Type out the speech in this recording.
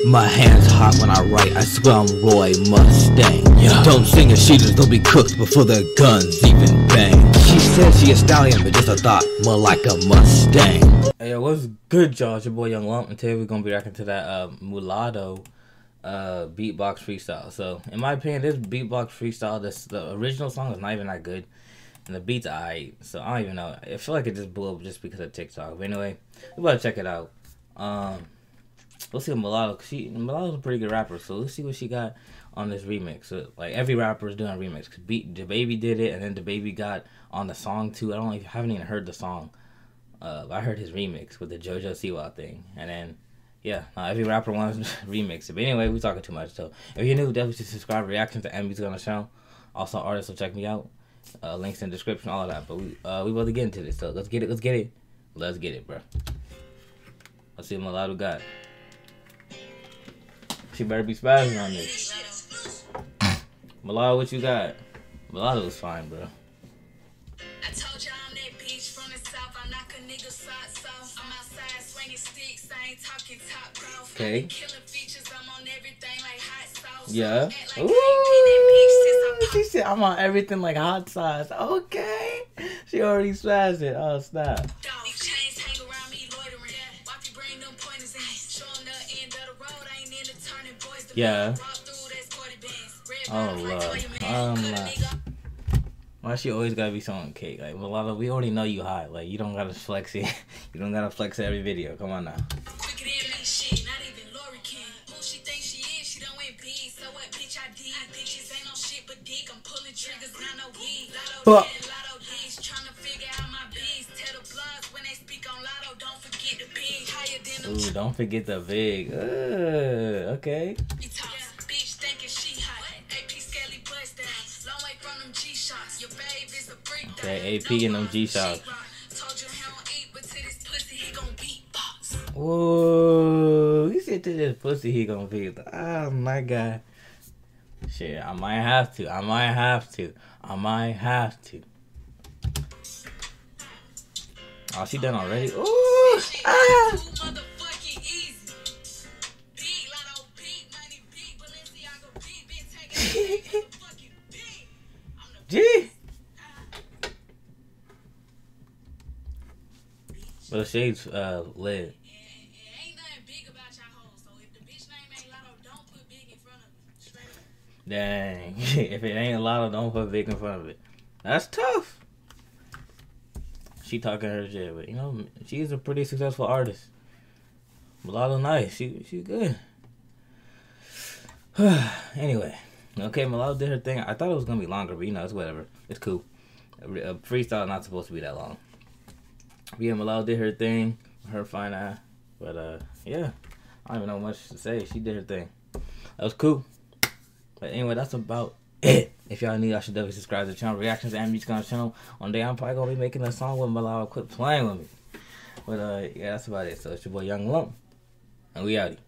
My hands hot when I write, I swear I'm Roy Mustang. Yeah. Don't sing as shooters, they'll be cooked before their guns even bang. She says she a stallion, but just a thought, more like a Mustang. Hey, yo, what's good, y'all? It's your boy Young Lump, and today we're gonna be reacting to that uh, Mulatto uh, beatbox freestyle. So, in my opinion, this beatbox freestyle, this the original song is not even that good, and the beats I so I don't even know. I feel like it just blew up just because of TikTok. But anyway, we better check it out. Um, let's see what Mulatto. She Mulatto's a pretty good rapper, so let's see what she got on this remix. So, like every rapper is doing a remix. Beat DaBaby did it, and then DaBaby got on the song too. I don't even, haven't even heard the song. Uh, I heard his remix with the JoJo Siwa thing, and then yeah, uh, every rapper wants to remix it. But anyway, we talking too much. So if you're new, definitely subscribe. Reaction to MB's gonna show. Also, artists will check me out. Uh, links in the description, all of that. But we uh, we about to get into this. So let's get it. Let's get it. Let's get it, bro. Let's see what Mulatto got. She better be spazzing on this. Mulatto, what you got? Mulatto's fine, bro. I told y'all I'm that bitch from the south. I knock a nigga socks off. I'm outside swinging sticks. I ain't talking Topgolf. Okay. Killing features. I'm on everything like hot. Yeah. I ain't been that bitch since I Ooh, she said I'm on everything like hot sauce. Okay. She already spazzed it. Oh, stop. Yeah. Walk through, that's 40 bands. Red Oh, like Um, uh, Why she always gotta be selling cake? Like Mulatto, we already know you hot. Like you don't gotta flex it. You don't gotta flex every video. Come on now. Quicker Ooh, don't forget the big. Uh, okay. tops. Bitch thinking she hot. AP scaly bust down. Long way from them G-Shocks. Your babe is a freak. Okay. AP and them G-Shocks. she rock. Told you he don't eat, but to this pussy he gon' beatbox. Whoa, he said to this pussy he gonna be. Oh my god. Shit, I might have to. I might have to. I might have to. Oh, she done already. Ooh, ah. Uh, it. Straight up. Dang. if it ain't a lot of don't put big in front of it. That's tough. She talking her shit, but you know, she's a pretty successful artist. Mulatto nice. She she good. anyway. Okay, Mulatto did her thing. I thought it was gonna be longer, but you know, it's whatever. It's cool. A freestyle not supposed to be that long. Yeah, Mulatto did her thing. Her fine eye. But uh yeah. I don't even know much to say. She did her thing. That was cool. But anyway, that's about it. If y'all need, I should definitely subscribe to the channel. Reactions to Amy's Gun channel. One day I'm probably gonna be making a song with Mulatto. Quit playing with me. But uh, yeah, that's about it. So it's your boy Young Lump, and we outie.